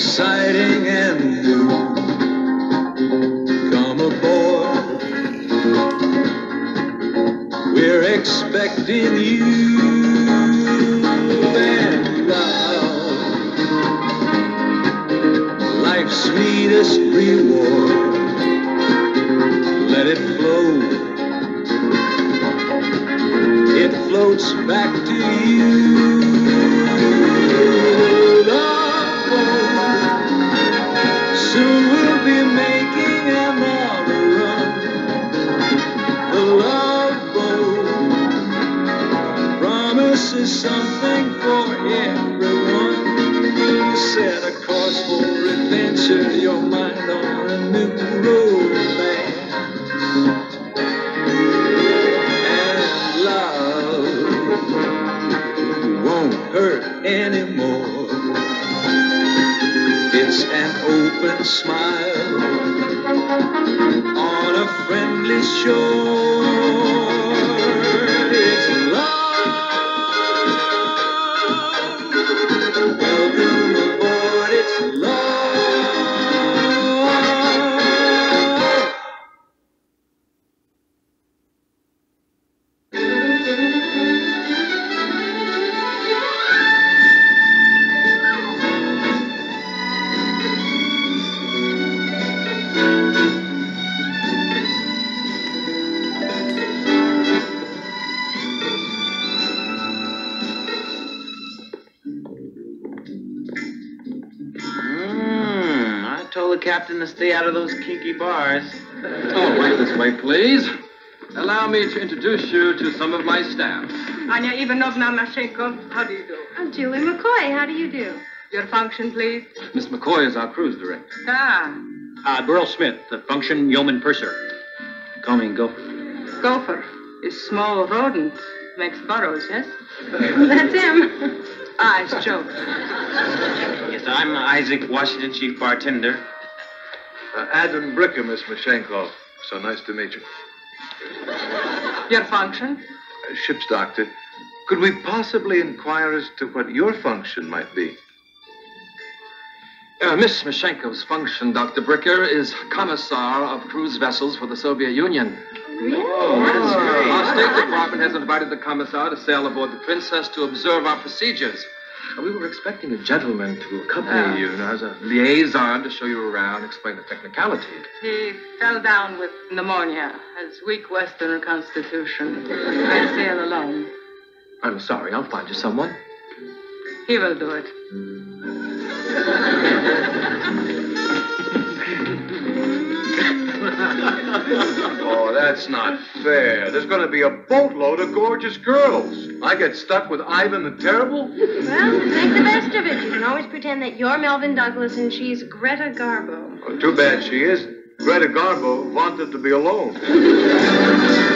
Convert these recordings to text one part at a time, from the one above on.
exciting and new. Come aboard. We're expecting you introduce you to some of my staff. Anya Ivanovna Mashenko, how do you do? I'm Julie McCoy. How do you do? Your function, please. Miss McCoy is our cruise director. Ah, Uh, Burl Smith, the function yeoman purser. Call me Gopher. gopher is small rodent. Makes burrows, yes? That's him. Ah, it's joke. Yes, I'm Isaac, Washington chief bartender. Uh, Adam Bricker, Miss Mashenko. So nice to meet you. Your function? Uh, ship's doctor. Could we possibly inquire as to what your function might be? Uh, Miss Mashenko's function, Dr. Bricker, is Commissar of Cruise Vessels for the Soviet Union. Really? Our State Department has invited the Commissar to sail aboard the Princess to observe our procedures. We were expecting a gentleman to accompany Ah. you you know, as a liaison to show you around, explain the technicalities. He fell down with pneumonia, has weak Western constitution. I sail alone. I'm sorry, I'll find you someone. He will do it. Oh, that's not fair. There's going to be a boatload of gorgeous girls. I get stuck with Ivan the Terrible? Well, make the best of it. You can always pretend that you're Melvyn Douglas and she's Greta Garbo. Oh, too bad she isn't. Greta Garbo wanted to be alone.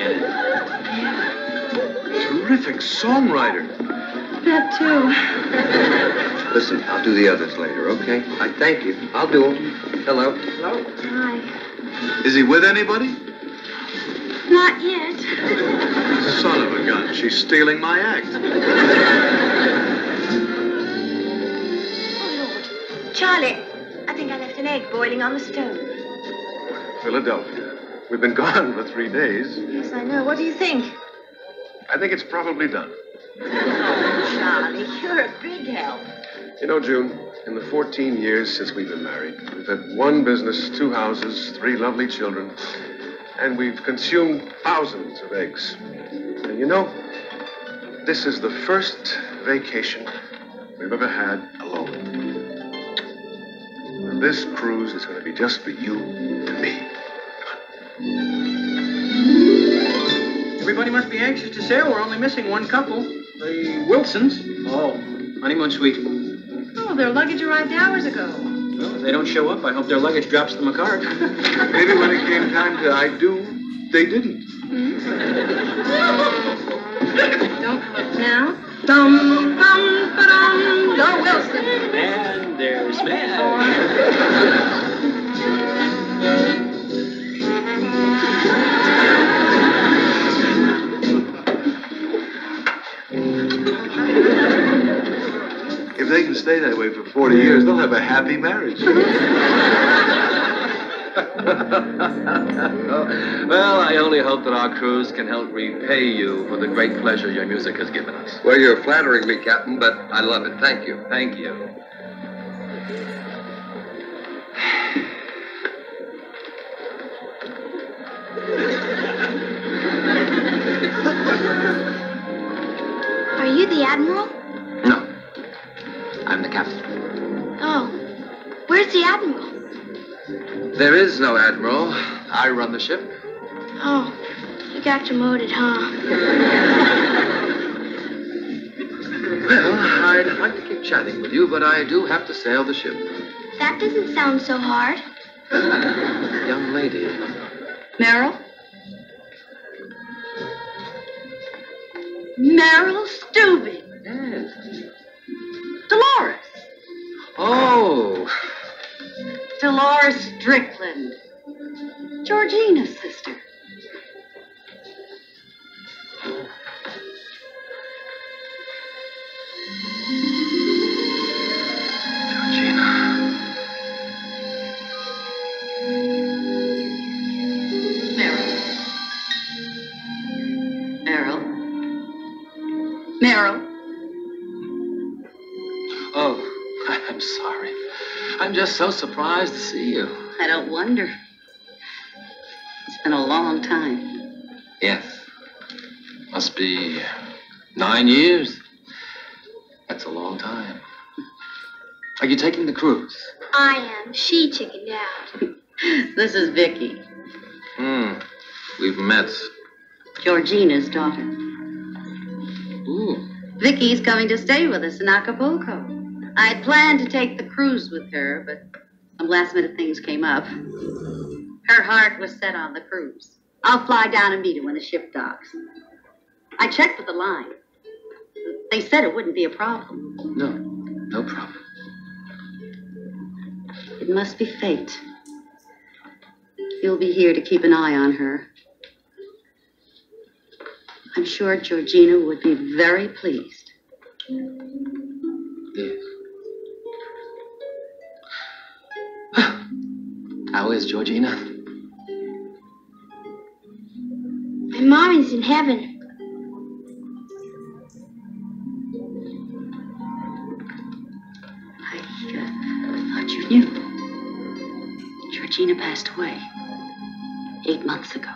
Burt Terrific songwriter. That too. Listen, I'll do the others later, okay? I thank you. I'll do them. Hello. Hello. Hi. Is he with anybody? Not yet. Son of a gun. She's stealing my act. Oh, Lord. Charlie, I think I left an egg boiling on the stove. Philadelphia. We've been gone for three days. Yes, I know. What do you think? I think it's probably done. Oh, Charlie, you're a big help. You know, June, in the 14 years since we've been married, we've had one business, two houses, three lovely children, and we've consumed thousands of eggs. And you know, this is the first vacation we've ever had alone. And this cruise is going to be just for you and me. Everybody must be anxious to sail. We're only missing one couple. The Wilsons. Oh, honeymoon suite. Oh, their luggage arrived hours ago. Well, if they don't show up, I hope their luggage drops them a card. Maybe when it came time to I do, they didn't. Don't look now. Dum, dum, ba-dum, the Wilson. And there's Madge. stay that way for 40 years, they'll have a happy marriage. well, I only hope that our cruise can help repay you for the great pleasure your music has given us. Well, you're flattering me, Captain, but I love it. Thank you. Thank you. Are you the Admiral? I'm the captain. Oh. Where's the Admiral? There is no admiral. I run the ship. Oh. You got demoted, huh? Well, I'd like to keep chatting with you, but I do have to sail the ship. That doesn't sound so hard. Young lady. Merrill? Merrill Stubing. Yes. Dolores. Oh, Dolores Strickland. Georgina's sister. Georgina. Merrill. I'm sorry. I'm just so surprised to see you. I don't wonder. It's been a long time. Yes. Must be nine years. That's a long time. Are you taking the cruise? I am. She chickened out. This is Vicky, Hmm. We've met. Georgina's daughter. Ooh. Vicky's coming to stay with us in Acapulco. I'd planned to take the cruise with her, but some last minute things came up. Her heart was set on the cruise. I'll fly down and meet her when the ship docks. I checked with the line. They said it wouldn't be a problem. No, no problem. It must be fate. You'll be here to keep an eye on her. I'm sure Georgina would be very pleased. How is Georgina? My mommy's in heaven. I uh, thought you knew. Georgina passed away eight months ago.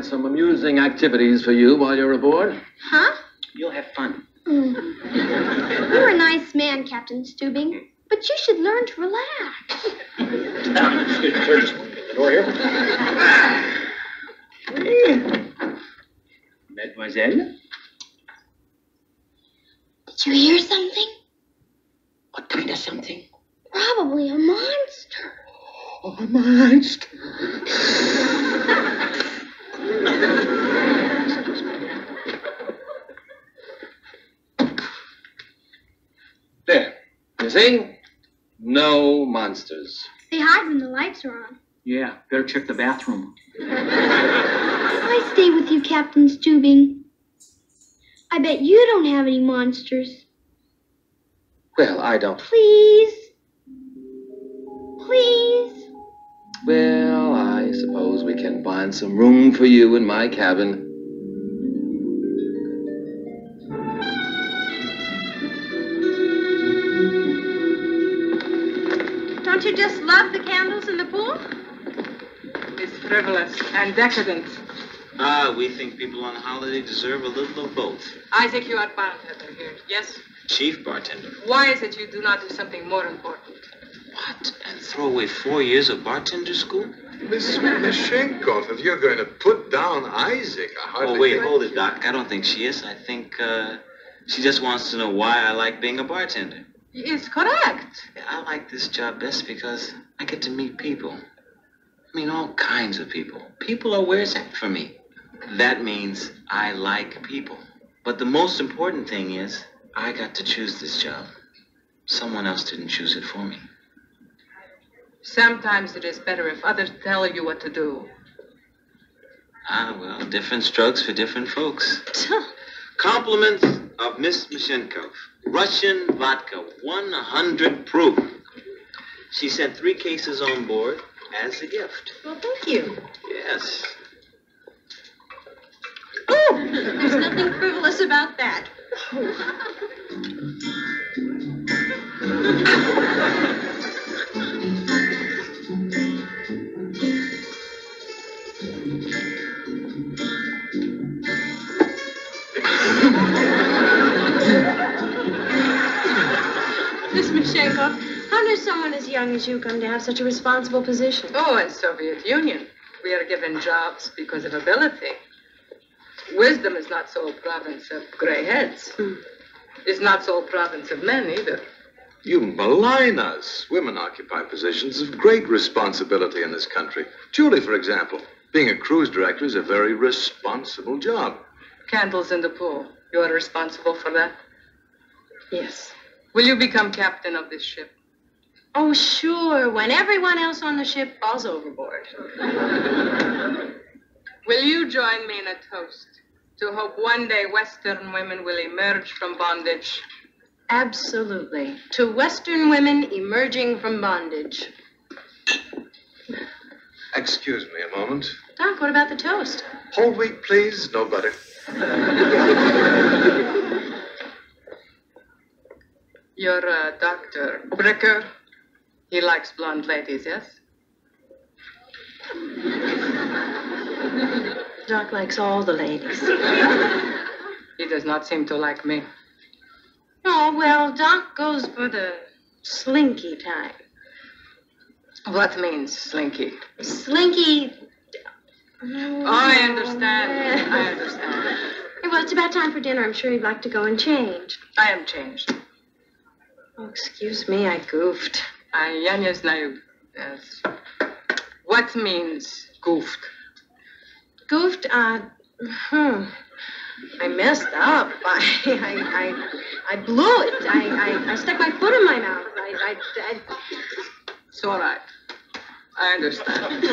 Can provide some amusing activities for you while you're aboard. Huh? You'll have fun. Mm. You're a nice man, Captain Stubing, but you should learn to relax. Now, excuse me, sir. Just the door here. Mademoiselle? Did you hear something? What kind of something? Probably a monster. Oh, a monster. There. You see? Eh? No monsters. They hide when the lights are on. Yeah, better check the bathroom. I stay with you, Captain Stubing. I bet you don't have any monsters. Well, I don't. Please? Please? Well, I suppose we can find some room for you in my cabin. And decadent. Ah, we think people on holiday deserve a little of both. Isaac, you are bartender here, yes? Chief bartender. Why is it you do not do something more important? What? And throw away four years of bartender school? Miss Mishenkov, if you're going to put down Isaac, I hardly Oh, wait, think... hold it, Doc. I don't think she is. I think, uh, she just wants to know why I like being a bartender. It's correct. I like this job best because I get to meet people. I mean, all kinds of people. People are where it's at for me. That means I like people. But the most important thing is I got to choose this job. Someone else didn't choose it for me. Sometimes it is better if others tell you what to do. Ah, well, different strokes for different folks. Compliments of Miss Mishenkov. Russian vodka, 100 proof. She sent three cases on board as a gift. Well, thank you. Yes. Oh, there's nothing frivolous about that. young as you come to have such a responsible position? Oh, in Soviet Union, we are given jobs because of ability. Wisdom is not sole province of gray heads. Hmm. It's not sole province of men either. You malign us. Women occupy positions of great responsibility in this country. Julie, for example. Being a cruise director is a very responsible job. Candles in the pool. You are responsible for that? Yes. Will you become captain of this ship? Oh, sure, when everyone else on the ship falls overboard. Will you join me in a toast to hope one day Western women will emerge from bondage? Absolutely. To Western women emerging from bondage. Excuse me a moment. Doc, what about the toast? Whole wheat, please. No butter. Your uh, doctor, Bricker, he likes blonde ladies, yes? Doc likes all the ladies. He does not seem to like me. Oh, well, Doc goes for the slinky type. What means slinky? Slinky. Oh, I understand. I understand. Well, it's about time for dinner. I'm sure you'd like to go and change. I am changed. Oh, excuse me, I goofed. I, ja nie znаю. Yes. What means goofed? Goofed? Uh, hmm. I messed up. I, I, I, I blew it. I, I, I stuck my foot in my mouth. I, I, I... It's all right. I understand.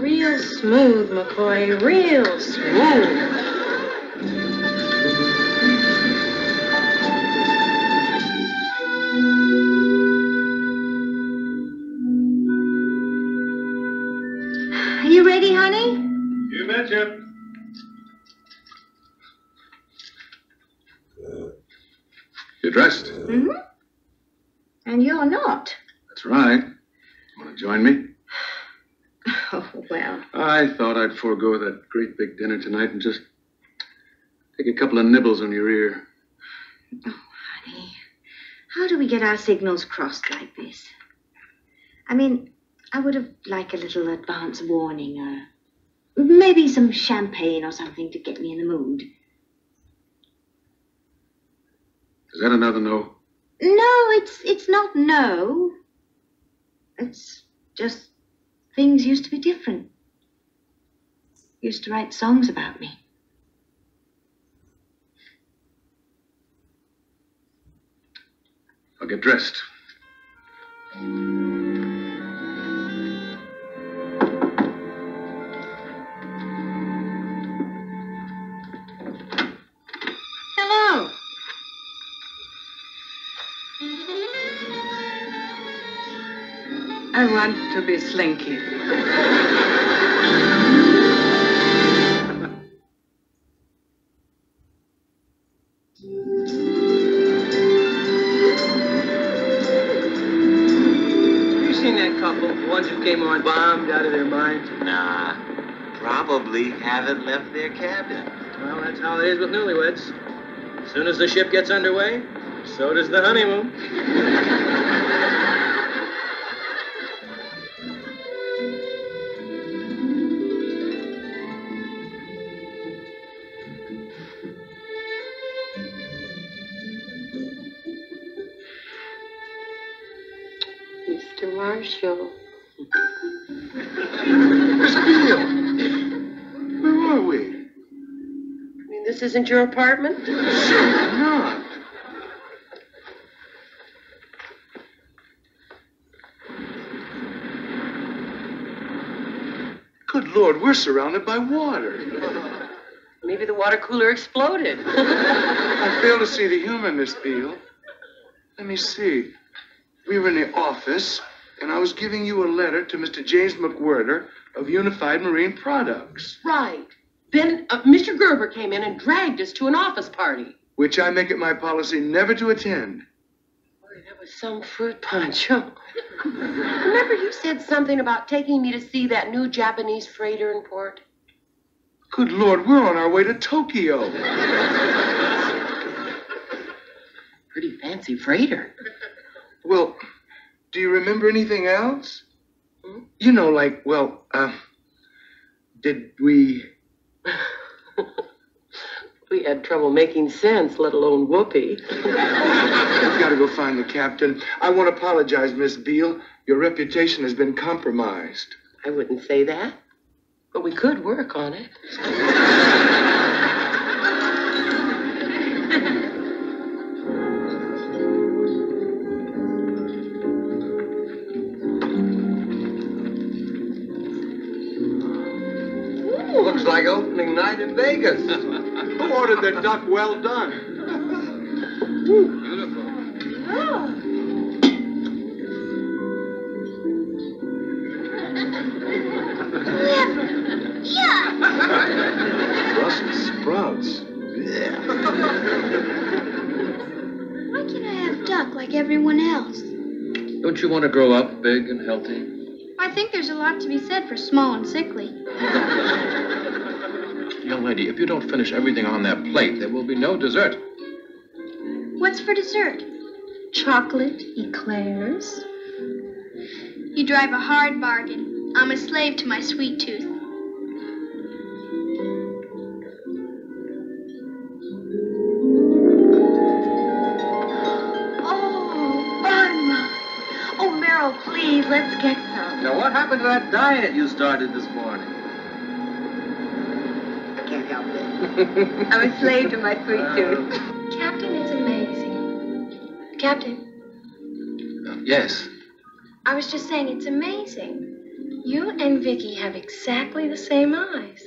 Real smooth, McCoy. Real smooth. Honey? You betcha. You're dressed? Mm-hmm. And you're not. That's right. Want to join me? Oh, well. I thought I'd forego that great big dinner tonight and just take a couple of nibbles on your ear. Oh, honey, how do we get our signals crossed like this? I mean, I would have liked a little advance warning or maybe some champagne or something to get me in the mood. Is that another no? No, it's it's not no. It's just things used to be different. Used to write songs about me. I'll get dressed. I want to be slinky. Have you seen that couple, the ones who came on bombed out of their minds. Nah, probably haven't left their cabin. Well, that's how it is with newlyweds. As soon as the ship gets underway, so does the honeymoon. isn't your apartment? Certainly not. Good Lord, we're surrounded by water. Maybe the water cooler exploded. I fail to see the humor, Miss Beale. Let me see. We were in the office, and I was giving you a letter to Mr. James McWhirter of Unified Marine Products, right. Then uh, Mr. Gerber came in and dragged us to an office party. which I make it my policy never to attend. Boy, that was some fruit punch. Remember you said something about taking me to see that new Japanese freighter in port? Good Lord, we're on our way to Tokyo. Pretty fancy freighter. Well, do you remember anything else? You know, like, well, uh, did we. We had trouble making sense, let alone whoopee. We've got to go find the captain. I want to apologize, Miss Beale. Your reputation has been compromised. I wouldn't say that, but we could work on it. in Vegas. Who ordered the duck well done? Beautiful. Oh. Yeah. Brussels sprouts. Why can't I have duck like everyone else? Don't you want to grow up big and healthy? I think there's a lot to be said for small and sickly. Young lady, if you don't finish everything on that plate, there will be no dessert. What's for dessert? Chocolate eclairs. You drive a hard bargain. I'm a slave to my sweet tooth. Oh, Barnum. Oh, Merrill, please, let's get some. Now, what happened to that diet you started this morning? I can't help it. I'm a slave to my sweet tooth. Captain, it's amazing. Captain, Yes. I was just saying it's amazing. You and Vicky have exactly the same eyes.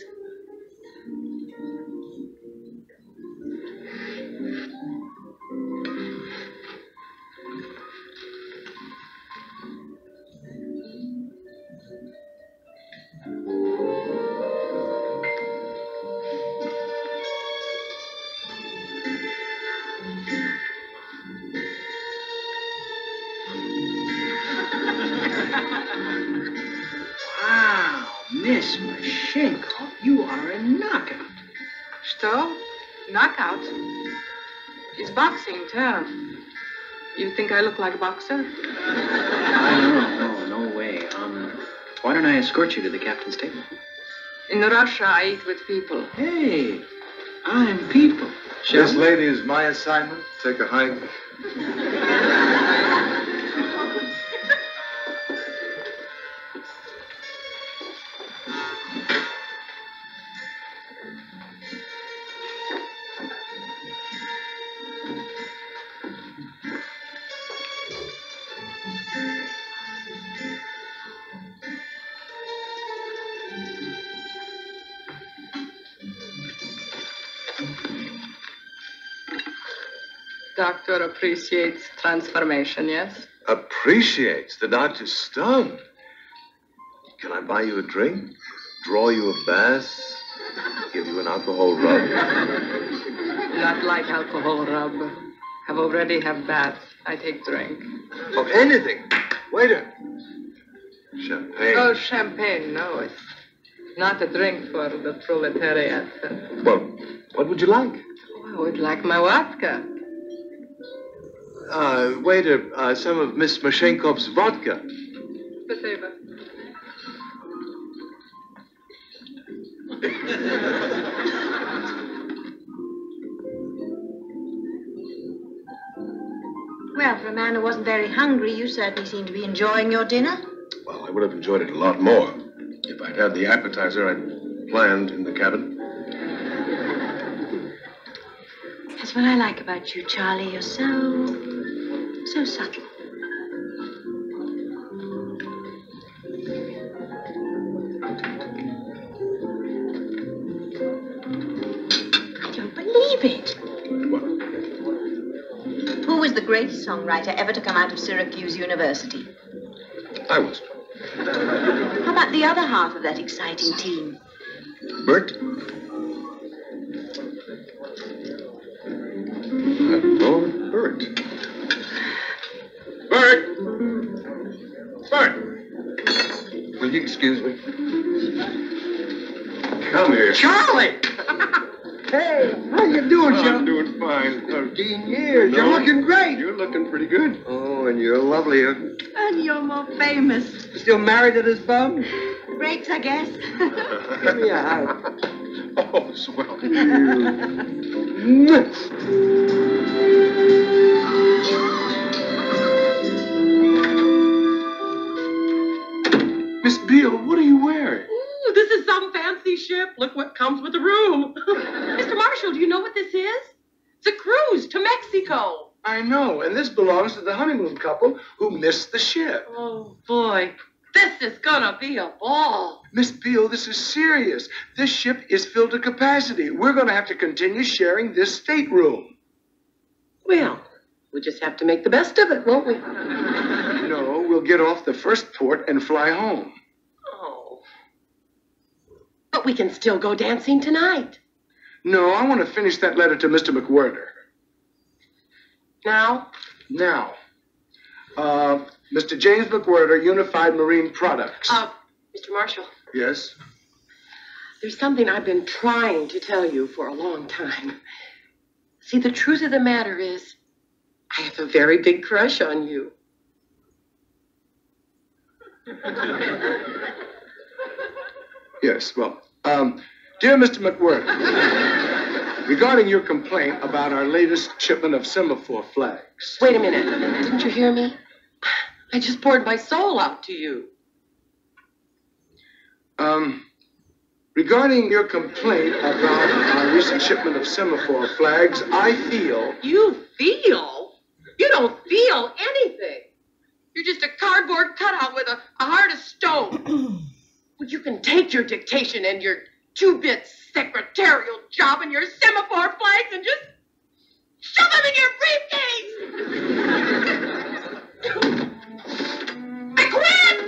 Boxing, too. You think I look like a boxer? No, no, no way. Um, why don't I escort you to the captain's table? In Russia, I eat with people. Hey, I'm people. Shall This we? lady is my assignment. Take a hike. Appreciates transformation, yes? Appreciates the doctor's stunned. Can I buy you a drink? Draw you a bath? Give you an alcohol rub? Not like alcohol rub. Have already have bath. I take drink. Oh, anything. Waiter, Champagne. Oh, champagne, no. It's not a drink for the proletariat. Well, what would you like? Oh, I would like my vodka Uh, waiter, uh, some of Miss Mashenkov's vodka. Спасибо. Well, for a man who wasn't very hungry, you certainly seem to be enjoying your dinner. Well, I would have enjoyed it a lot more if I'd had the appetizer I'd planned in the cabin. That's what I like about you, Charlie. You're so. so subtle. I don't believe it. Who was the greatest songwriter ever to come out of Syracuse University? I was. How about the other half of that exciting team? Burt? Excuse me? Come here. Charlie! hey, how you doing, Oh, Joe? I'm doing fine. 13 years. No. You're looking great. You're looking pretty good. Oh, and you're lovelier. And you're more famous. Still married to this bum? Breaks, I guess. Give me a hug. Oh, swell. Miss Beale, what are you wearing? Ooh, this is some fancy ship. Look what comes with the room. Mr. Marshall, do you know what this is? It's a cruise to Mexico. I know, and this belongs to the honeymoon couple who missed the ship. Oh, boy. This is gonna be a ball. Miss Beale, this is serious. This ship is filled to capacity. We're going to have to continue sharing this stateroom. Well, we just have to make the best of it, won't we? No, we'll get off the first port and fly home. Oh. But we can still go dancing tonight. No, I want to finish that letter to Mr. McWhirter. Now? Now, uh, Mr. James McWhirter, Unified Marine Products. Uh, Mr. Marshall, yes? there's something I've been trying to tell you for a long time. See, the truth of the matter is, I have a very big crush on you. Yes, well, um, dear Mr. McWhirter, regarding your complaint about our latest shipment of semaphore flags. Wait a minute. Didn't you hear me? I just poured my soul out to you. Um, regarding your complaint about our recent shipment of semaphore flags, I feel. You feel? You don't feel anything. You're just a cardboard cutout with a, a heart of stone. well, you can take your dictation and your two-bit secretarial job and your semaphore flags and just shove them in your briefcase. I quit!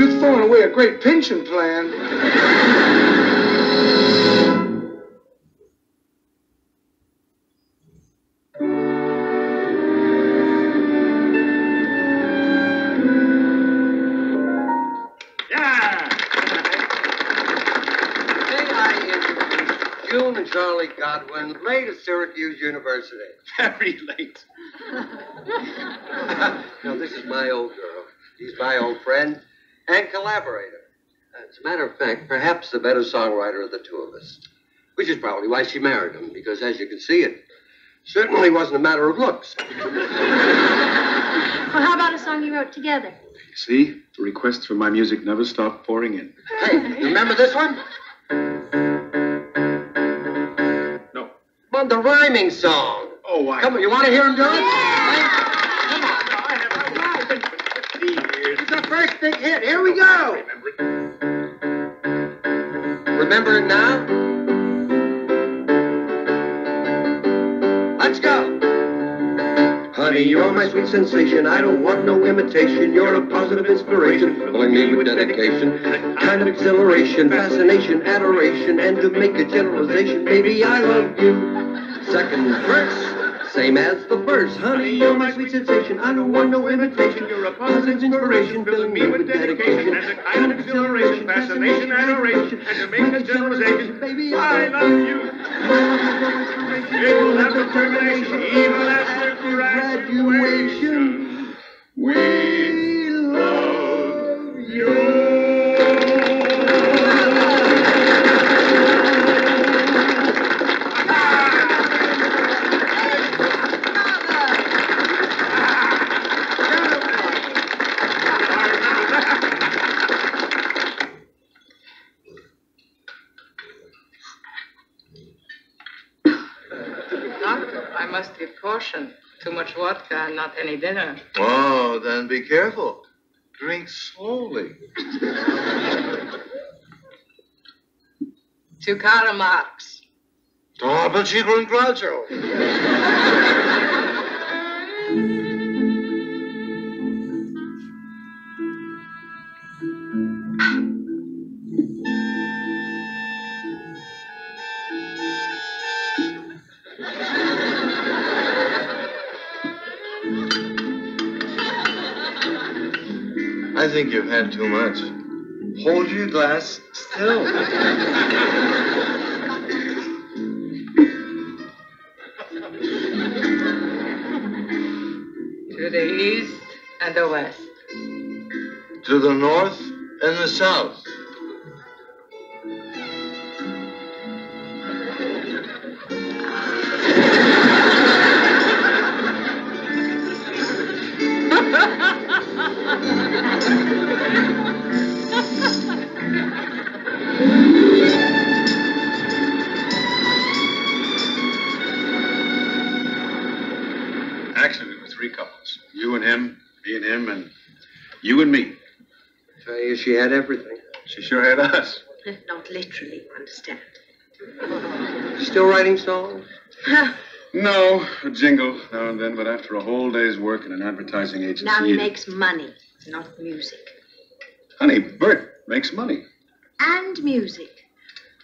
You've thrown away a great pension plan. Godwin, late at Syracuse University. Very late. no, this is my old girl. She's my old friend and collaborator. As a matter of fact, perhaps the better songwriter of the two of us. Which is probably why she married him, because as you can see, it certainly wasn't a matter of looks. Well, how about a song you wrote together? See? The requests for my music never stop pouring in. Hey, you remember this one? No. Well, the rhyming song. Oh, I. Come on, you want to hear him do it? It's the first big hit. Here we go. Remember it now? Let's go. Honey, you're my sweet sensation. I don't want no imitation. You're a positive inspiration, filling me with dedication. Kind of exhilaration, fascination, adoration, and to make a generalization, baby, I love you. Second verse, Same as the first. Honey, you're my sweet sensation. I don't want no imitation. You're a positive inspiration, filling me with dedication and a kind of exhilaration, fascination, adoration, and to make a generalization, baby, I love you. It will have a termination, even after graduation. We love you. Doctor, I must give caution. Too much vodka and not any dinner. Oh, then be careful. Drink slowly. Two Karl Marx. Doppel Chico and Groucho. I think you've had too much. Hold your glass still. To the east and the west. to the north and the south. Actually, and him, me and him, and you and me. Tell you she had everything. She sure had us. Not literally, you understand. Still writing songs? No, a jingle now and then, but after a whole day's work in an advertising agency. Now he makes money, not music. Honey, Burt makes money. And music.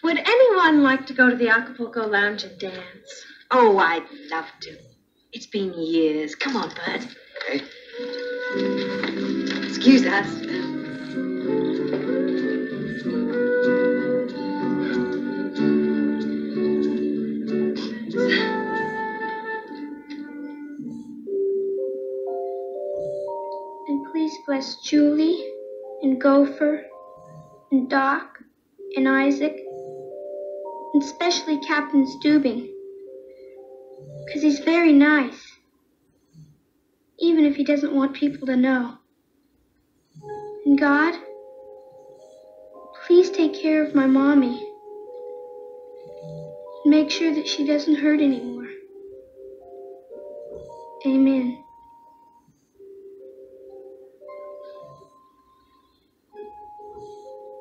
Would anyone like to go to the Acapulco Lounge and dance? Oh, I'd love to. It's been years. Come on, Burt. Okay. Excuse us. And please bless Julie and Gopher and Doc and Isaac and especially Captain Stubing. Because he's very nice. Even if he doesn't want people to know. And God, please take care of my mommy. Make sure that she doesn't hurt anymore. Amen.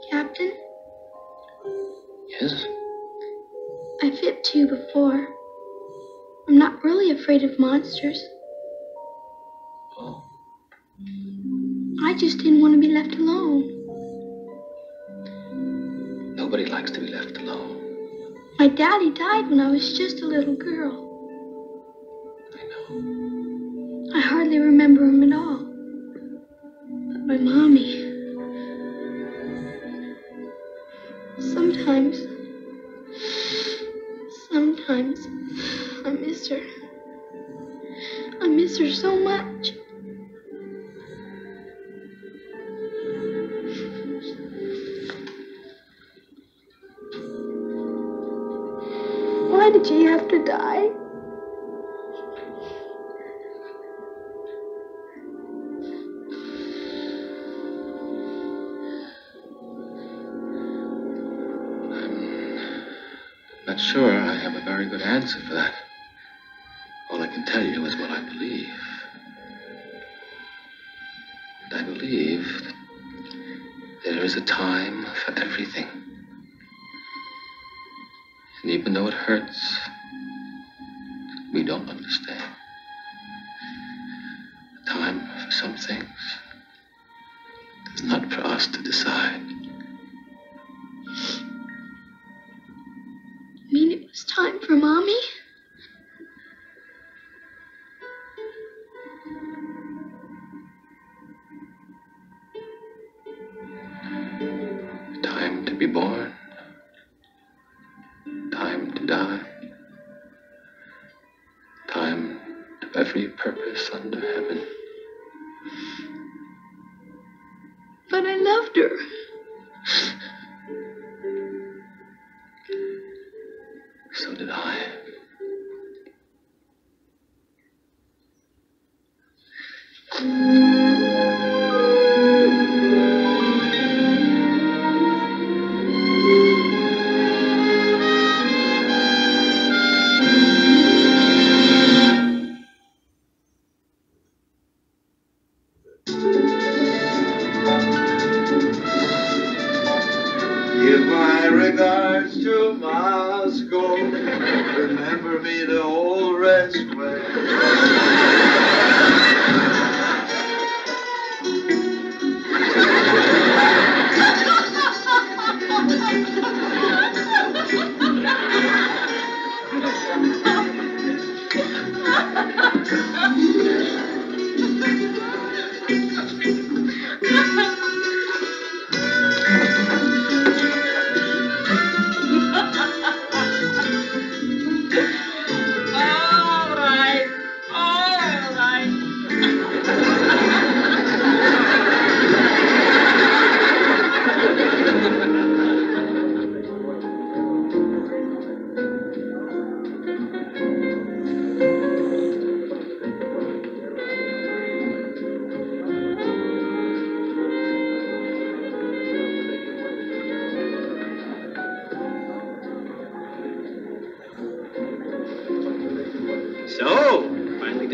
Captain, Yes? I to you before. I'm afraid of monsters. Oh. I just didn't want to be left alone. Nobody likes to be left alone. My daddy died when I was just a little girl. I know. I hardly remember him at all. But my mommy. Sometimes. Sometimes I miss her. Miss so much. All I can tell you is what I believe. And I believe that there is a time for everything. And even though it hurts, we don't understand. A time for some things is not for us to decide. You mean it was time for mommy?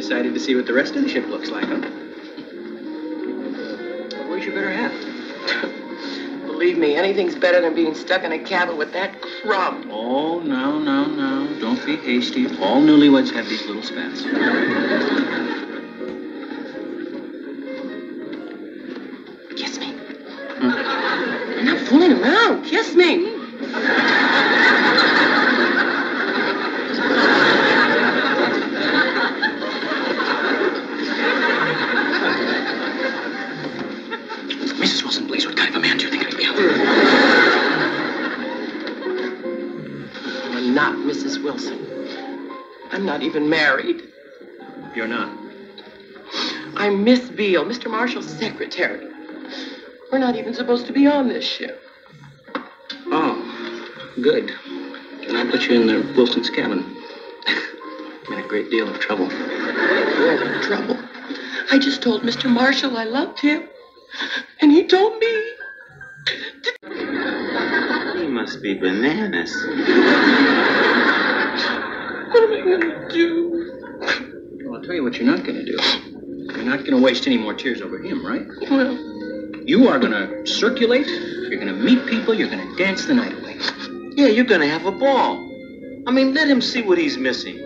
Decided to see what the rest of the ship looks like, huh? Where's your better half? Believe me, anything's better than being stuck in a cabin with that crumb. Oh, no, no, no. Don't be hasty. All newlyweds have these little spats. Beale, Mr. Marshall's secretary. We're not even supposed to be on this ship. Oh, good. Can I put you in the Wilson's cabin? I'm in a great deal of trouble. You're trouble. I just told Mr. Marshall I loved him. And he told me. He must be bananas. What am I going to do? Well, I'll tell you what you're not going to do. You're going to waste any more tears over him, right? Well, You are going to circulate. You're going to meet people. You're going to dance the night away. Yeah, you're gonna have a ball. I mean, let him see what he's missing.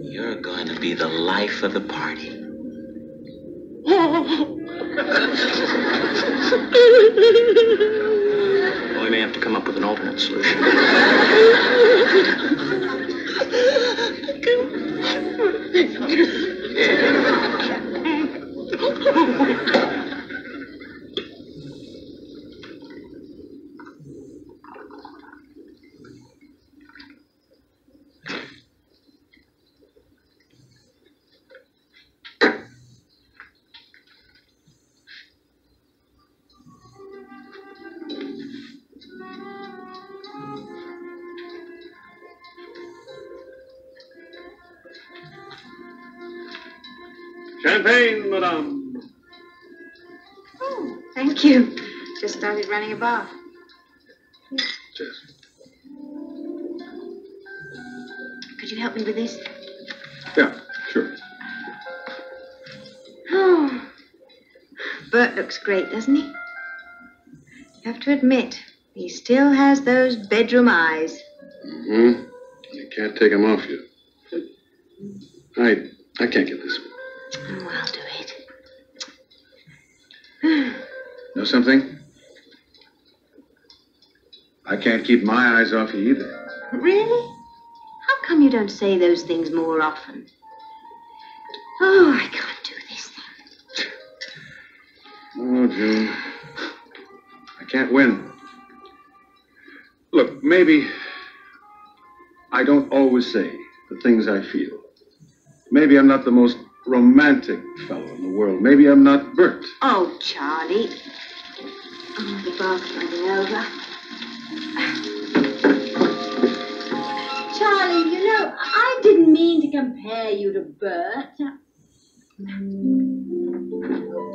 You're going to be the life of the party. Well, we may have to come up with an alternate solution. Champagne, madame. You. Just started running a bath. Cheers. Could you help me with this? Yeah, sure. Oh, Burt looks great, doesn't he? You have to admit, he still has those bedroom eyes. Mm-hmm. You can't take them off keep my eyes off you either. Really? How come you don't say those things more often? Oh, I can't do this thing. Oh, June. I can't win. Look, maybe I don't always say the things I feel. Maybe I'm not the most romantic fellow in the world. Maybe I'm not Burt. Oh, Charlie. Oh, the bath's running over. Charlie, you know, I didn't mean to compare you to Burt.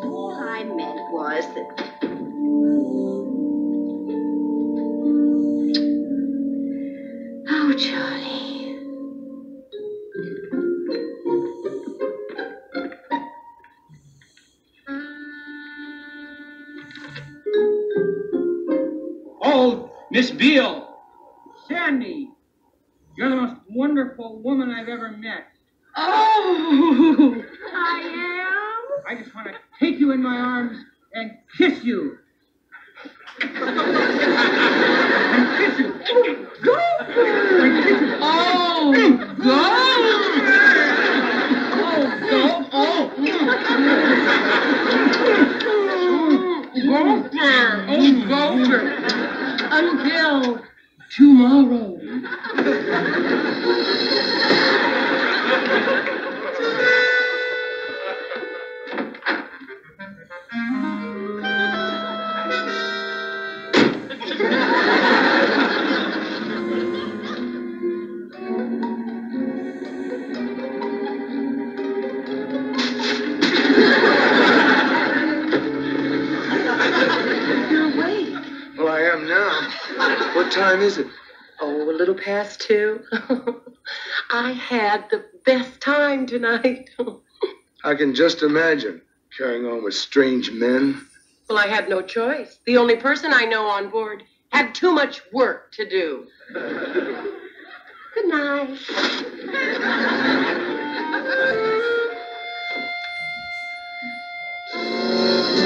All I meant was that. Oh, Charlie. Miss Beale. Sandy, you're the most wonderful woman I've ever met. Oh, I am. I just want to take you in my arms and kiss you. and kiss you. Go. And kiss you. Oh, go. Oh, go. Oh. Gopher. Oh, Gopher. Oh, Until tomorrow. past two. I had the best time tonight. I can just imagine carrying on with strange men. well, I had no choice. The only person I know on board had too much work to do. Good night.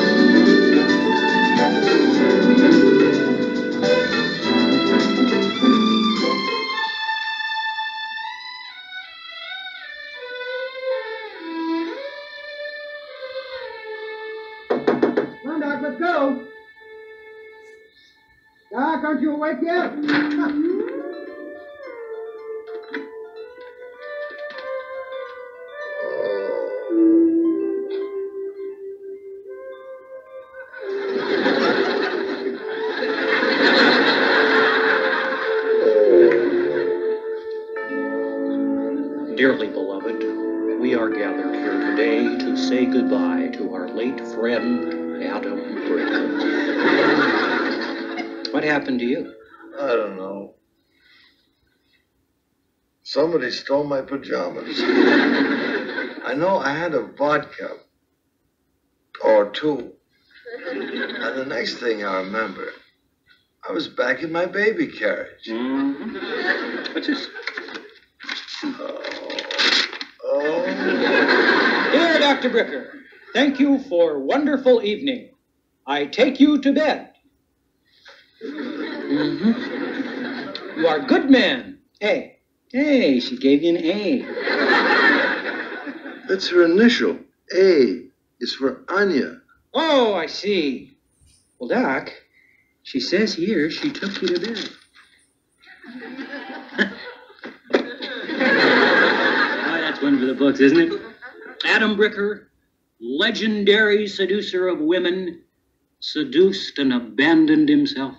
Doc, aren't you awake yet? Somebody stole my pajamas. I know I had a vodka or two. And the next thing I remember, I was back in my baby carriage. What's this? Oh. Dear Dr. Bricker, thank you for wonderful evening. I take you to bed. Mm-hmm. You are a good man. A. Hey, she gave you an A. That's her initial. A is for Anya. Oh, I see. Well, Doc, she says here she took you to bed. Why, that's one for the books, isn't it? Adam Bricker, legendary seducer of women, seduced and abandoned himself.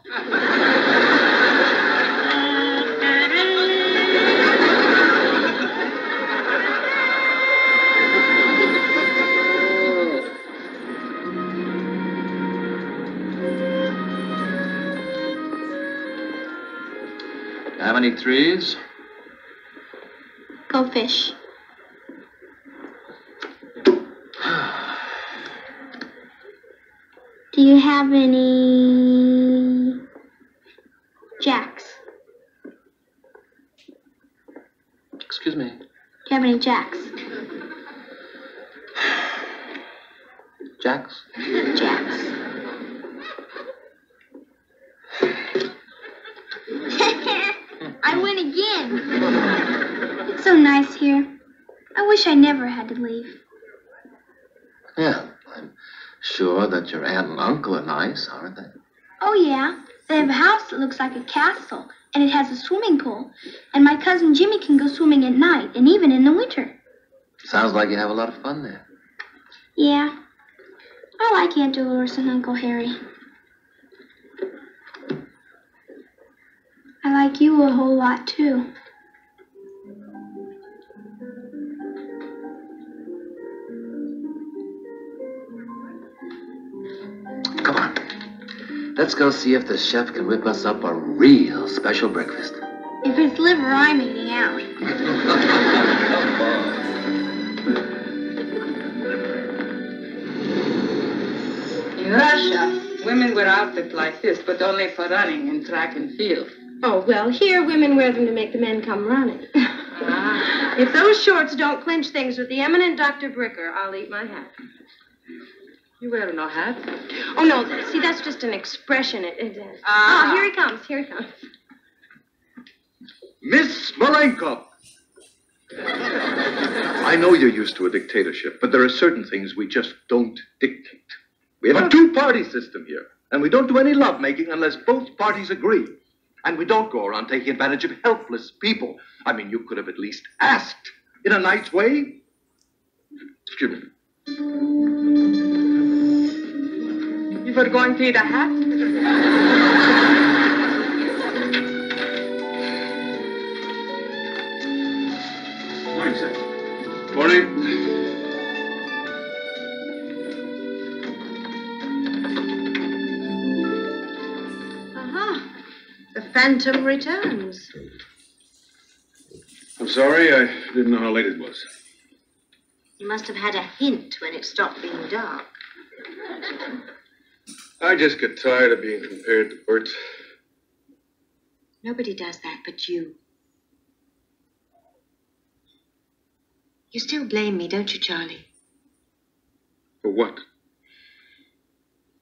Any threes? Go fish. Do you have any jacks? Excuse me. Do you have any? Jacks? Jacks. I win again. It's so nice here. I wish I never had to leave. Yeah, I'm sure that your aunt and uncle are nice, aren't they? Oh, yeah. They have a house that looks like a castle, and it has a swimming pool. And my cousin Jimmy can go swimming at night and even in the winter. Sounds like you have a lot of fun there. Yeah. I like Aunt Dolores and Uncle Harry. I like you a whole lot, too. Let's go see if the chef can whip us up a real special breakfast. If it's liver, I'm eating out. In Russia, women wear outfits like this, but only for running in track and field. Oh, well, here women wear them to make the men come running. Ah. if those shorts don't clinch things with the eminent Dr. Bricker, I'll eat my hat. You wear no hat? Oh, no, see, that's just an expression. It, it is. Ah. Oh, here he comes, here he comes. Miss Malenko. I know you're used to a dictatorship, but there are certain things we just don't dictate. We have a two-party system here, and we don't do any lovemaking unless both parties agree. And we don't go around taking advantage of helpless people. I mean, you could have at least asked in a nice way. Excuse me. You were going to eat a hat? Morning, sir. Morning. Aha. The phantom returns. I'm sorry, I didn't know how late it was. You must have had a hint when it stopped being dark. I just get tired of being compared to Burt. Nobody does that but you. You still blame me, don't you, Charlie? For what?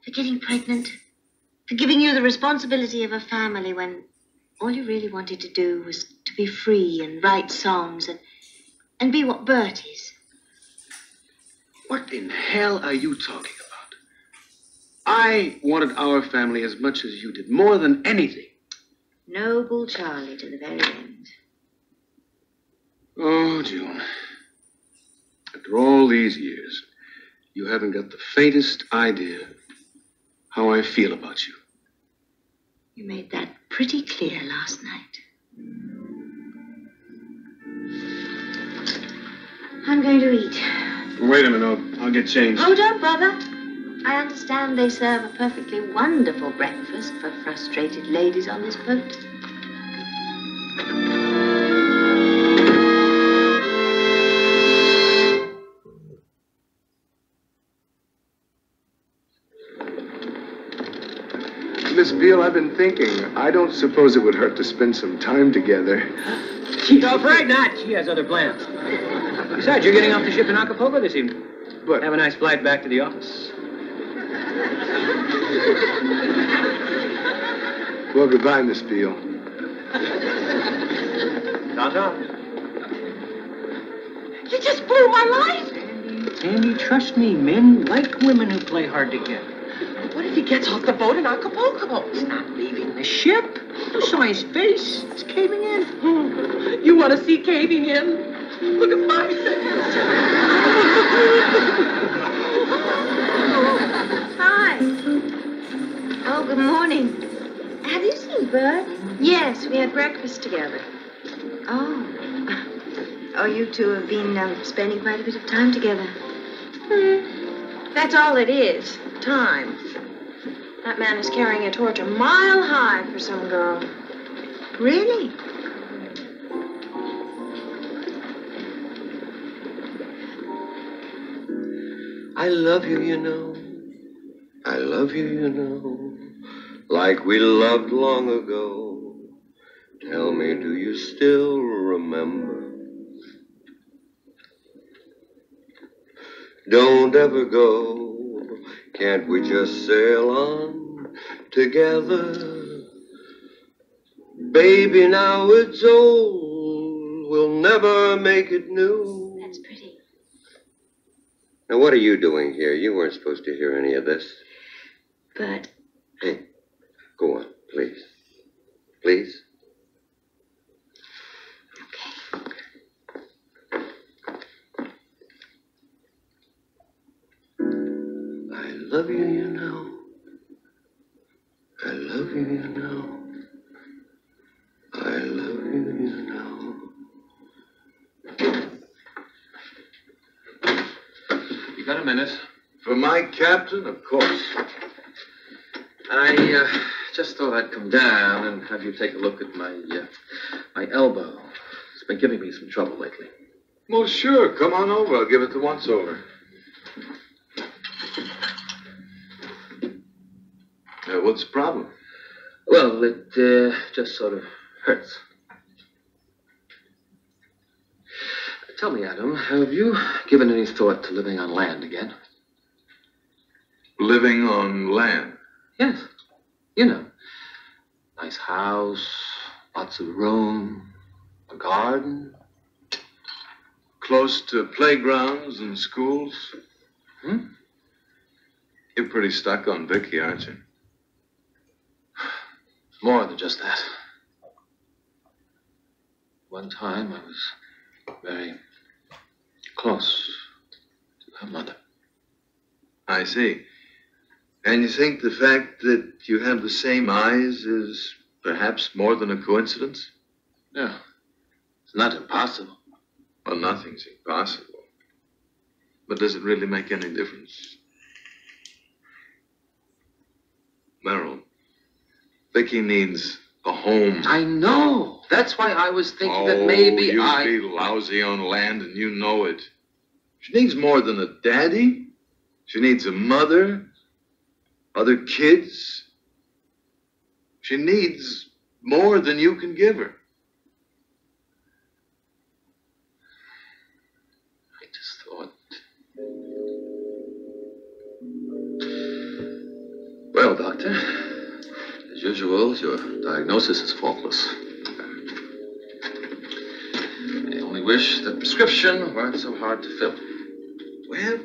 For getting pregnant? For giving you the responsibility of a family when all you really wanted to do was to be free and write songs and, and be what Burt is. What in hell are you talking about? I wanted our family as much as you did, more than anything. Noble Charlie to the very end. Oh, June. After all these years, you haven't got the faintest idea how I feel about you. You made that pretty clear last night. I'm going to eat. Wait a minute, I'll, I'll get changed. Oh, don't bother. I understand they serve a perfectly wonderful breakfast for frustrated ladies on this boat. Miss Beale, I've been thinking. I don't suppose it would hurt to spend some time together. No, afraid not. She has other plans. Besides, you're getting off the ship in Acapulco this evening. But have a nice flight back to the office. Well, goodbye, Miss Beale. Ta-ta. You just blew my life. Sandy, trust me, men like women who play hard to get. What if he gets off the boat in Acapulco? He's not leaving the ship. You saw his face. It's caving in. You want to see caving in? Look at my Hi. Oh, good morning. Have you seen Burt? Yes, we had breakfast together. Oh. Oh, you two have been um, spending quite a bit of time together. Hmm. That's all it is. Time. That man is carrying a torch a mile high for some girl. Really? I love you, you know. I love you, you know. Like we loved long ago. Tell me, do you still remember? Don't ever go. Can't we just sail on together? Baby, now it's old. We'll never make it new. That's pretty. Now, what are you doing here? You weren't supposed to hear any of this. But Hey, go on. Please. Please? Okay. I love you, you know. I love you, you know. I love you, you know. You got a minute? For my captain, of course. I uh, just thought I'd come down and have you take a look at my uh, my elbow. It's been giving me some trouble lately. Well, sure. Come on over. I'll give it the once over. Uh, what's the problem? Well, it uh, just sort of hurts. Tell me, Adam, have you given any thought to living on land again? Living on land. Yes. You know, nice house, lots of room, a garden. Close to playgrounds and schools. Hmm? You're pretty stuck on Vicky, aren't you? More than just that. One time I was very close to her mother. I see. And you think the fact that you have the same eyes is perhaps more than a coincidence? No. It's not impossible. Well, nothing's impossible. But does it really make any difference? Merrill, Vicky needs a home. I know. That's why I was thinking oh, that maybe oh, I. you'd be lousy on land, and you know it. She needs more than a daddy. She needs a mother, other kids. She needs more than you can give her. I just thought. Well, Doctor, as usual, your diagnosis is faultless. I only wish the prescription weren't so hard to fill. Well,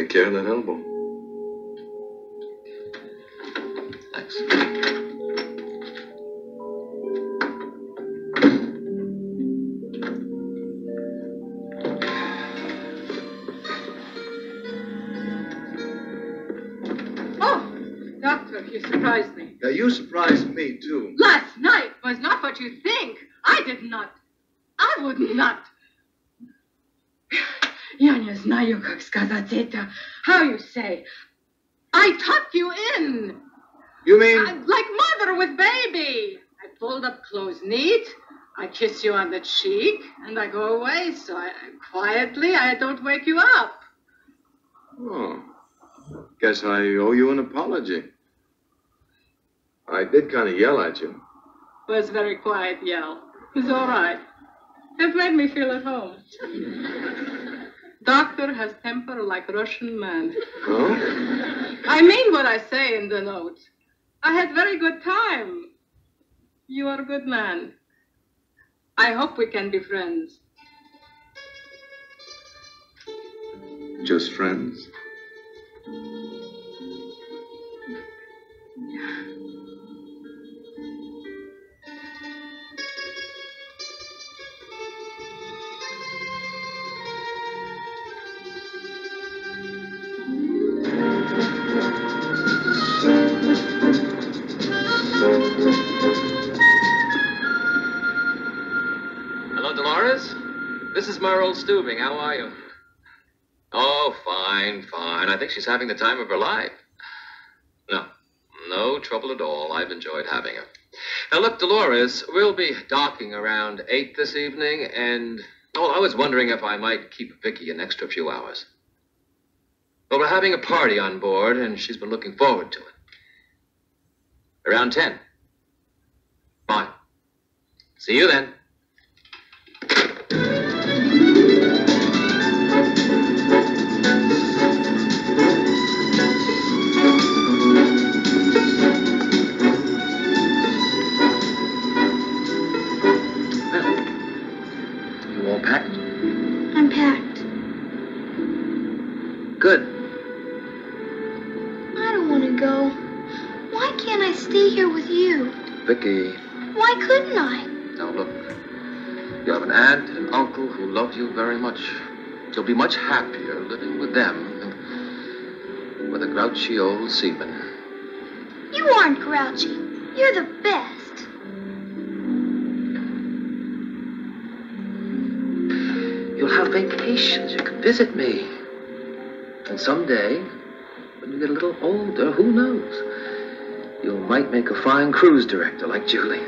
take care of that elbow. Thanks. Oh, Doctor, you surprised me. Now, you surprised me, too. Last night was not what you think. I did not. I would not Я не знаю, как сказать это. How you say? I tucked you in. You mean. I- like mother with baby. I fold up clothes neat. I kiss you on the cheek, and I go away. So I quietly, I don't wake you up. Oh. Guess I owe you an apology. I did kind of yell at you. was a very quiet yell. It's all right. It made me feel at home. Doctor has temper like Russian man. Oh? I mean what I say in the note. I had very good time. You are a good man. I hope we can be friends. Just friends? This is Merrill Stubing. How are you? Oh, fine, fine. I think she's having the time of her life. No, no trouble at all. I've enjoyed having her. Now, look, Dolores, we'll be docking around 8 this evening, and. Oh, I was wondering if I might keep Vicky an extra few hours. Well, we're having a party on board, and she's been looking forward to it. Around 10. Fine. See you then. Good. I go. Why can't I stay here with you? Vicky, Why couldn't I? now look. You have an aunt and an uncle who love you very much. You'll be much happier living with them than with a grouchy old seaman. You aren't grouchy. You're the best. You'll have vacations. You can visit me. Someday, when you get a little older, who knows? You might make a fine cruise director like Julie.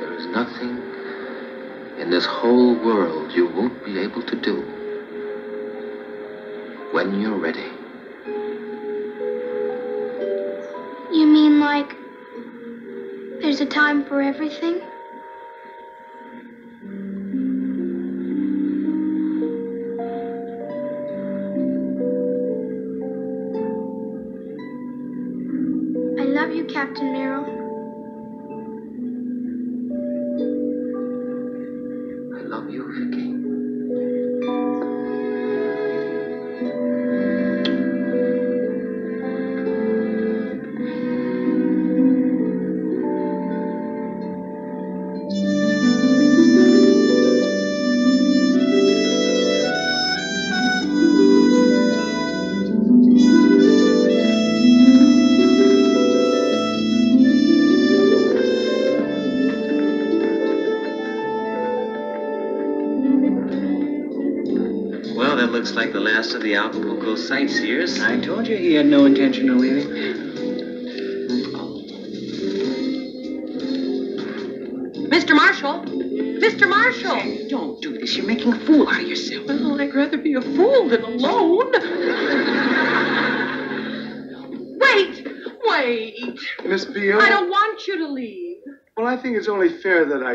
There is nothing in this whole world you won't be able to do when you're ready. You mean like there's a time for everything?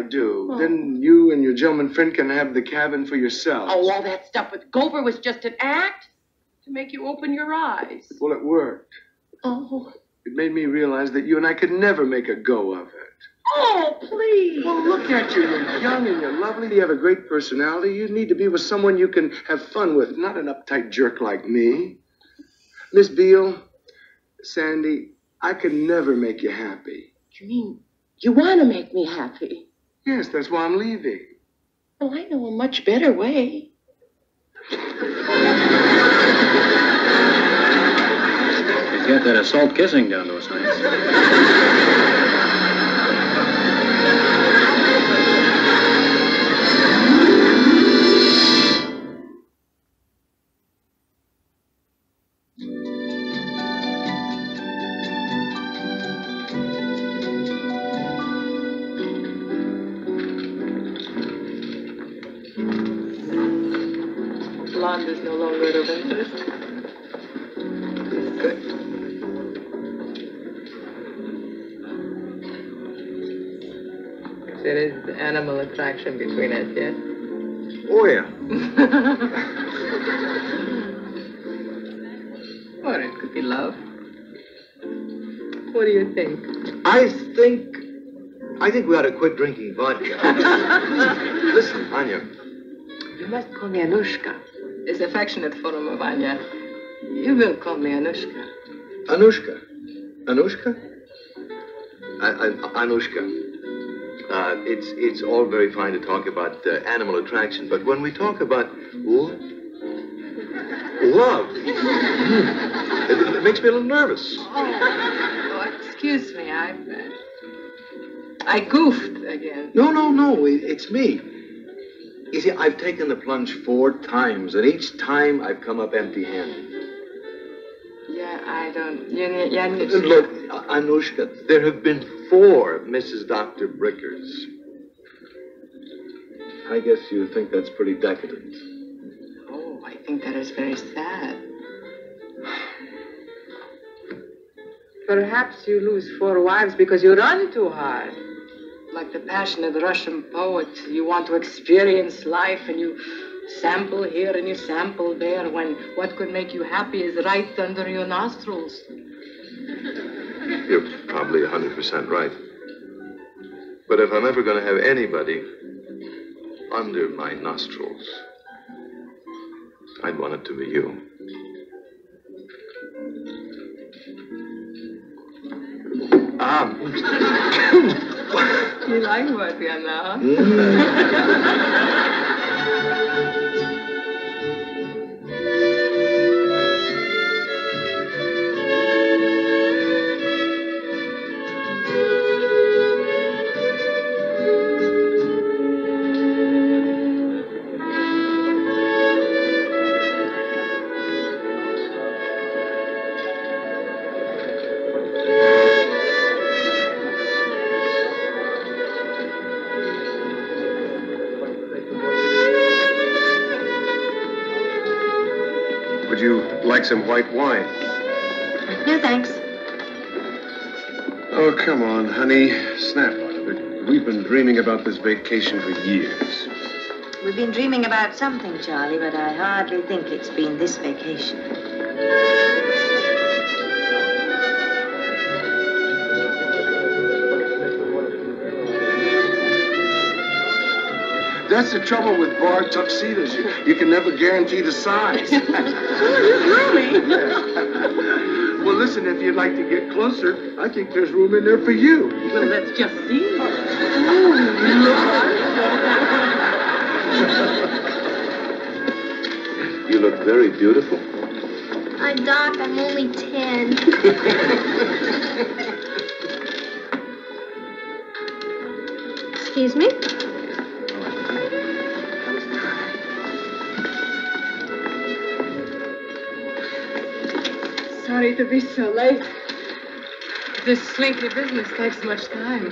Do. Oh. Then you and your gentleman friend can have the cabin for yourselves. Oh, all that stuff with Gopher was just an act to make you open your eyes. Well, it worked. Oh. It made me realize that you and I could never make a go of it. Oh, please. Well, look at you. You're young and you're lovely. You have a great personality. You need to be with someone you can have fun with, not an uptight jerk like me. Miss Beale, Sandy, I could never make you happy. You mean you want to make me happy? Yes, that's why I'm leaving. Well, I know a much better way. You get that assault kissing down to us nice. Between us, yes? Oh, yeah. or it could be love. What do you think? I think. I think we ought to quit drinking vodka. Listen, Anya. You must call me Anoushka. It's affectionate form of Anya. You will call me Anoushka. Anoushka. Anoushka? I, I, Anoushka. Uh, it's it's all very fine to talk about uh, animal attraction, but when we talk about love, it, it makes me a little nervous. Oh, excuse me. I uh, I goofed again. No, no, no. It, it's me. You see, I've taken the plunge four times, and each time I've come up empty-handed. Yeah, I don't. You, you, you, Look, Anoushka, there have been four Mrs. Dr. Brickers. I guess you think that's pretty decadent. Oh, I think that is very sad. Perhaps you lose four wives because you run too hard. Like the passionate Russian poet, you want to experience life and you sample here and you sample there when what could make you happy is right under your nostrils. You're probably 100% right. But if I'm ever going to have anybody under my nostrils, I'd want it to be you. Um, You like what, Vienna? Would like some white wine? No, thanks. Oh, come on, honey. Snap out of it. We've been dreaming about this vacation for years. We've been dreaming about something, Charlie, but I hardly think it's been this vacation. That's the trouble with bar tuxedos. You, you can never guarantee the size. Oh, there's roomy. Well, listen, if you'd like to get closer, I think there's room in there for you. Well, let's just see. Ooh, You look very beautiful. Uh, Doc, I'm only 10. Excuse me? Sorry to be so late. This slinky business takes much time.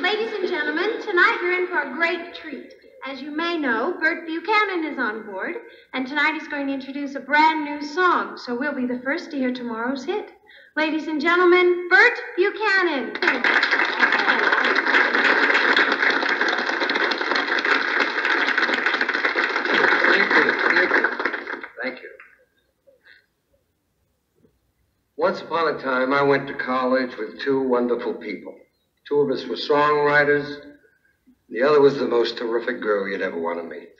Ladies and gentlemen, tonight you're in for a great treat. As you may know, Burt Buchanan is on board, and tonight he's going to introduce a brand new song, so we'll be the first to hear tomorrow's hit. Ladies and gentlemen, Burt Buchanan. Thank you, thank you, thank you. Once upon a time, I went to college with two wonderful people. Two of us were songwriters. The other was the most terrific girl you'd ever want to meet.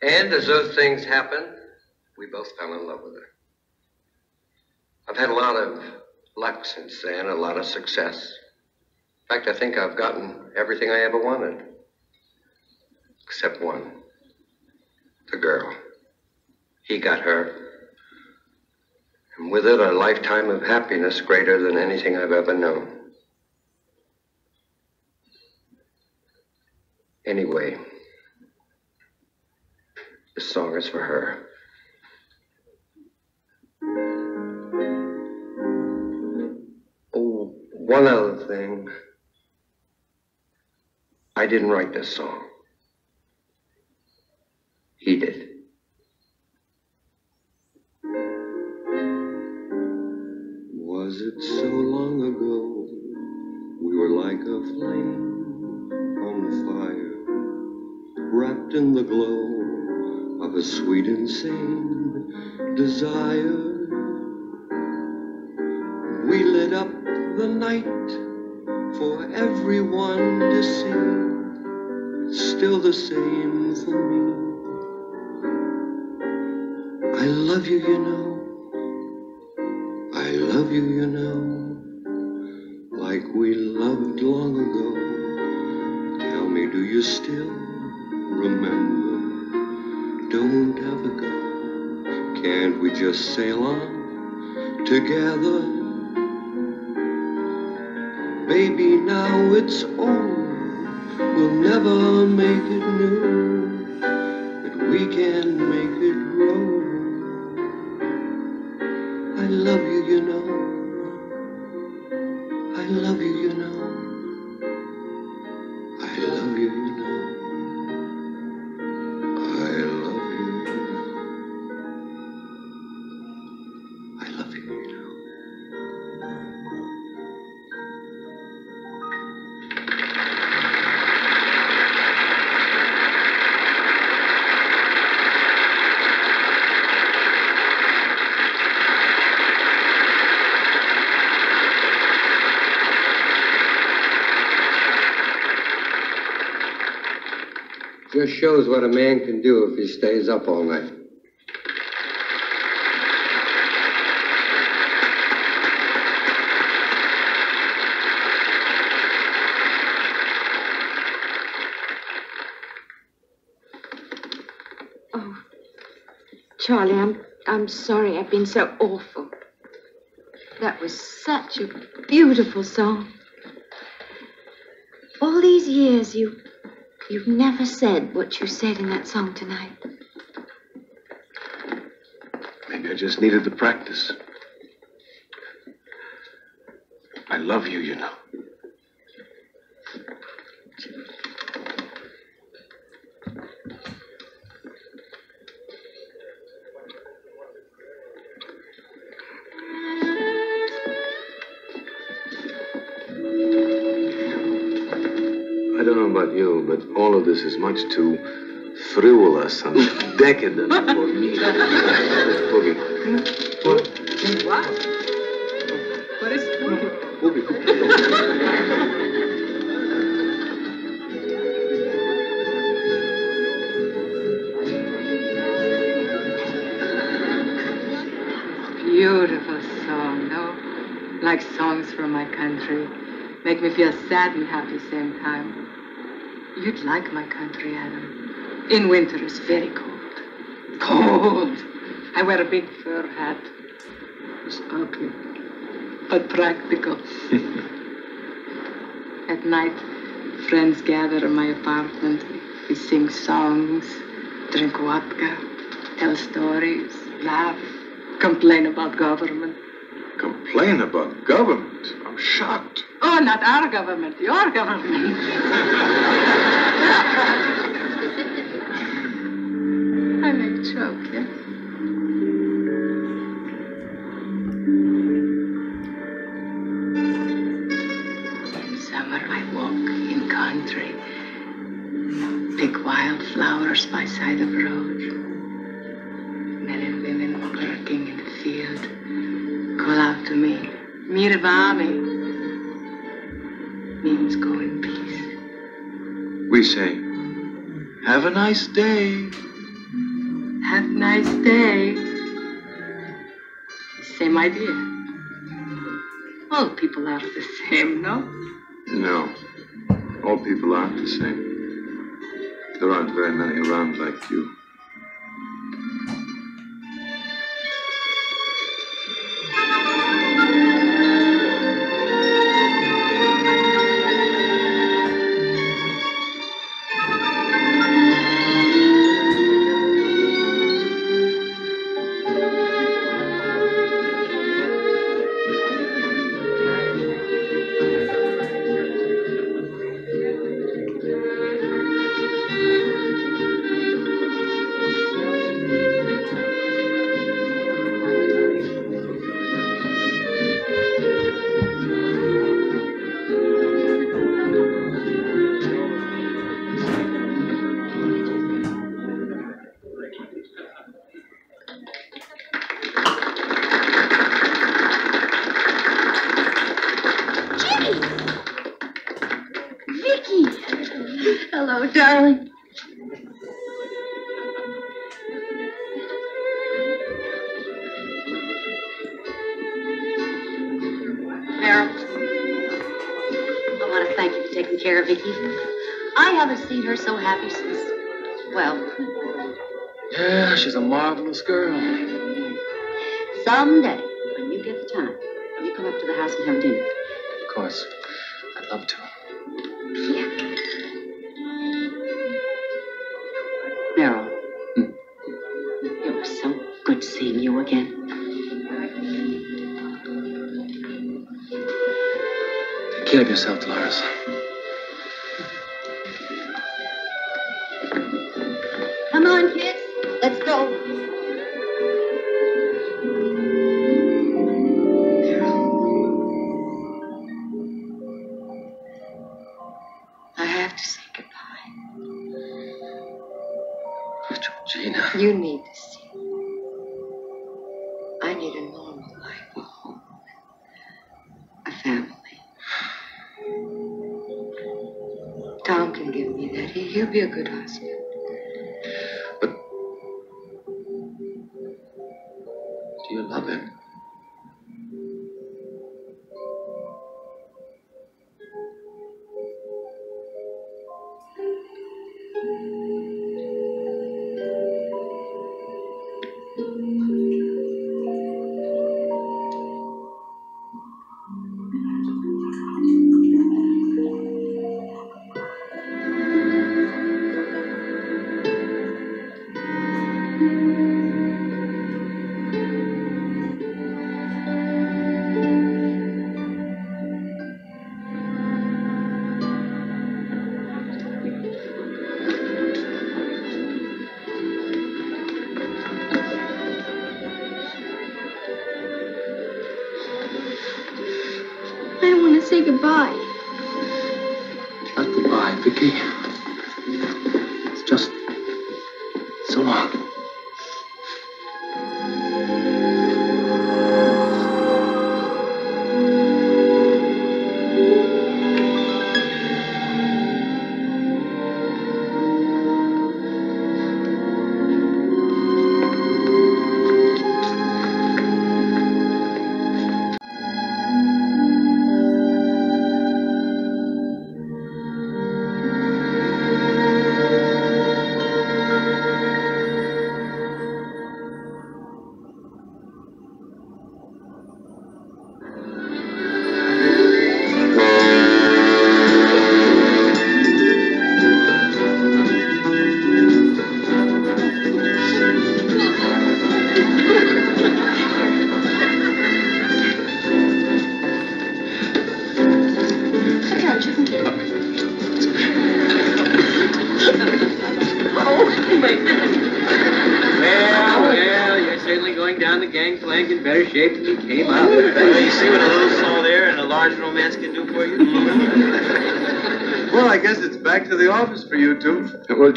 And as those things happen, we both fell in love with her. I've had a lot of luck since then, a lot of success. In fact, I think I've gotten everything I ever wanted. Except one. The girl. He got her. And with it, a lifetime of happiness greater than anything I've ever known. Anyway, this song is for her. Oh, one other thing. I didn't write this song. He did. Was it so long ago we were like a flame on the fire, wrapped in the glow of a sweet, insane desire? We lit up the night for everyone to see, still the same for me. I love you, you know. Love you, you know, like we loved long ago. Tell me, do you still remember? Don't ever go. Can't we just sail on together? Baby, now it's old. We'll never make it new, but we can make Just shows what a man can do if he stays up all night. Oh, Charlie, I'm I'm sorry. I've been so awful. That was such a beautiful song. All these years, you you've never said what you said in that song tonight. Maybe I just needed the practice. I love you, you know. This is much too frivolous and decadent for me. Boogie. What? What is Beautiful song, no? Like songs from my country. Make me feel sad and happy at the same time. You'd like my country, Adam. In winter, it's very cold. Cold. I wear a big fur hat. It's ugly, but practical. At night, friends gather in my apartment. We sing songs, drink vodka, tell stories, laugh, complain about government. Complain about government? I'm shocked. Oh, not our government, your government. I make joke? In summer, I walk in country. Big wildflowers by side of road. Men and women working in the field call out to me, Mirvami. We say, have a nice day. Have a nice day. Same idea. All people are the same, no? No. All people aren't the same. There aren't very many around like you. Hello, darling. Merrill, I want to thank you for taking care of Vicky. I haven't seen her so happy since, well, Yeah, she's a marvelous girl. someday, when you get the time, you come up to the house and have dinner. It's just so long.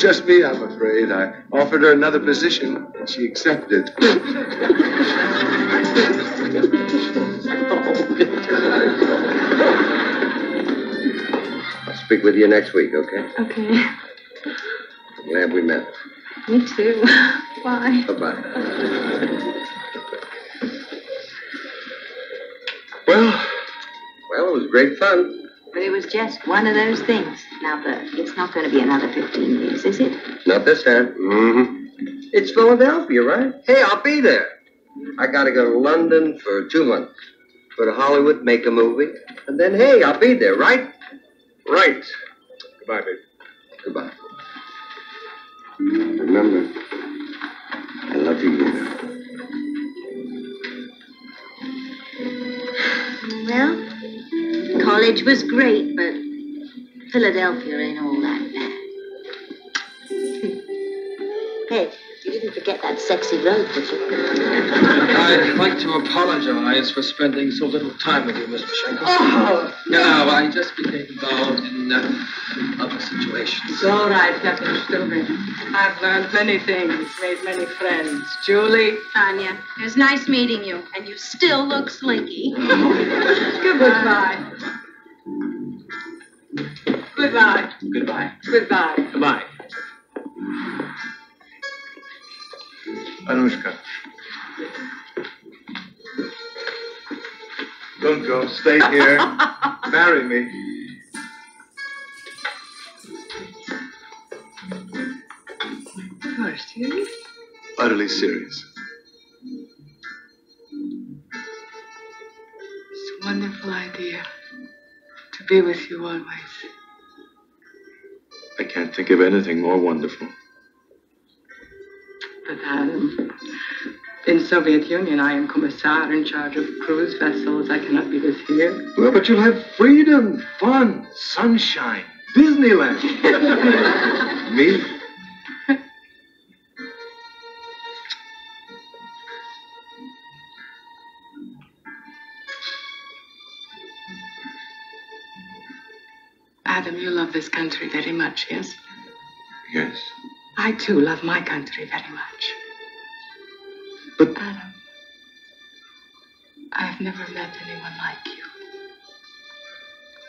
Just me, I'm afraid. I offered her another position, and she accepted. I'll speak with you next week, okay? Okay. I'm glad we met. Me too. Bye. Bye-bye. Well, well, it was great fun. But it was just one of those things. Burt, it's not going to be another 15 years, is it? Not this time. Mm-hmm. It's Philadelphia, right? Hey, I'll be there. I gotta go to London for two months. Go to Hollywood, make a movie, and then hey, I'll be there, right? Right. Goodbye, babe. Goodbye. Remember, I love you, Luna. Well, college was great, but Philadelphia ain't all that bad. hey, you didn't forget that sexy road, did you? I'd like to apologize for spending so little time with you, Mr. Schenkel. Oh, No, I just became involved in uh, other situations. It's all right, Captain Stubing. I've learned many things, made many friends. Julie? Tanya, it was nice meeting you, and you still look slinky. Goodbye. Goodbye. Goodbye. Goodbye. Goodbye. Anoushka. Don't go. Stay here. Marry me. You are serious? Utterly serious. It's a wonderful idea to be with you always. I can't think of anything more wonderful. But um, in Soviet Union, I am commissar in charge of cruise vessels. I cannot be this here. Well, but you'll have freedom, fun, sunshine, Disneyland. Me? Adam, you love this country very much, yes? Yes. I too love my country very much. But Adam, I've never met anyone like you.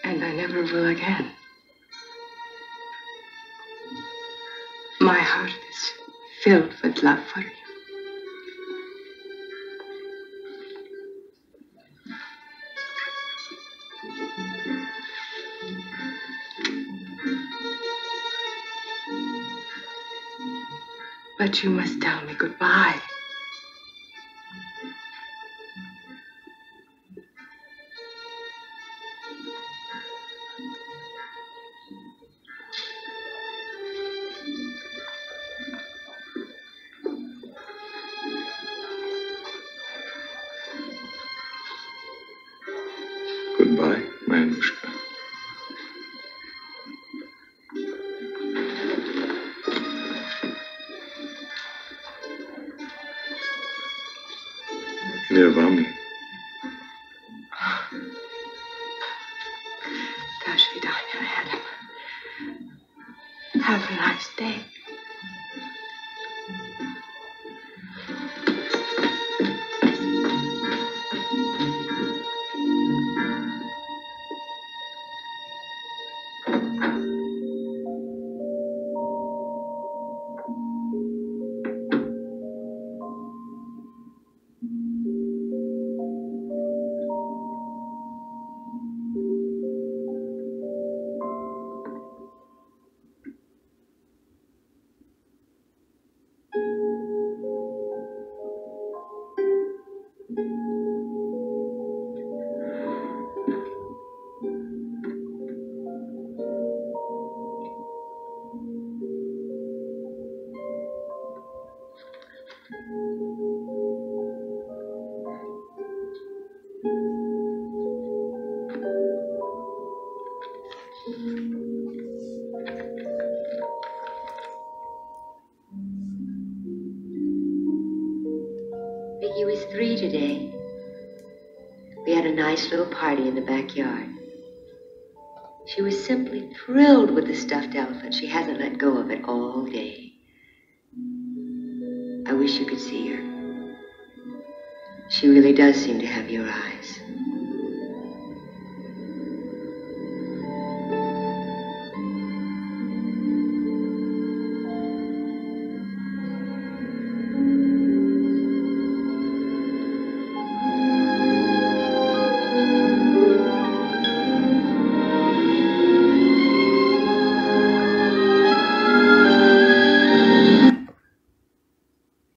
And I never will again. My heart is filled with love for you. But you must tell me goodbye. Goodbye, party in the backyard. She was simply thrilled with the stuffed elephant. She hasn't let go of it all day. I wish you could see her. She really does seem to have your eyes.